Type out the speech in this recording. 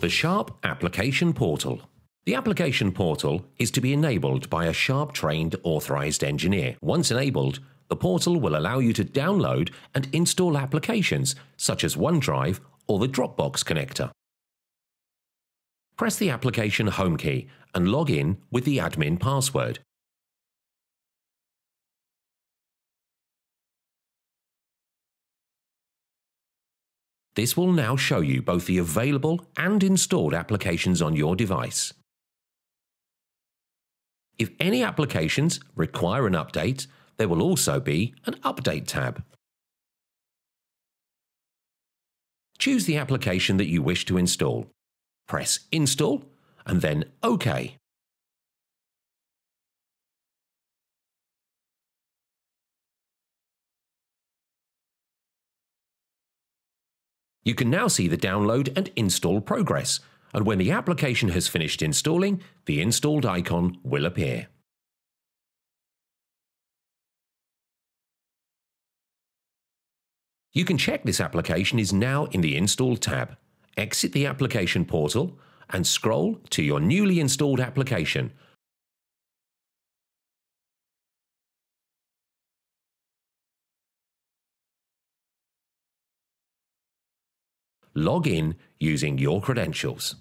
The Sharp Application Portal. The application portal is to be enabled by a Sharp trained authorized engineer. Once enabled, the portal will allow you to download and install applications such as OneDrive or the Dropbox connector. Press the application home key and log in with the admin password. This will now show you both the available and installed applications on your device. If any applications require an update, there will also be an Update tab. Choose the application that you wish to install. Press Install and then OK. You can now see the download and install progress, and when the application has finished installing, the installed icon will appear. You can check this application is now in the Install tab. Exit the application portal and scroll to your newly installed application log in using your credentials.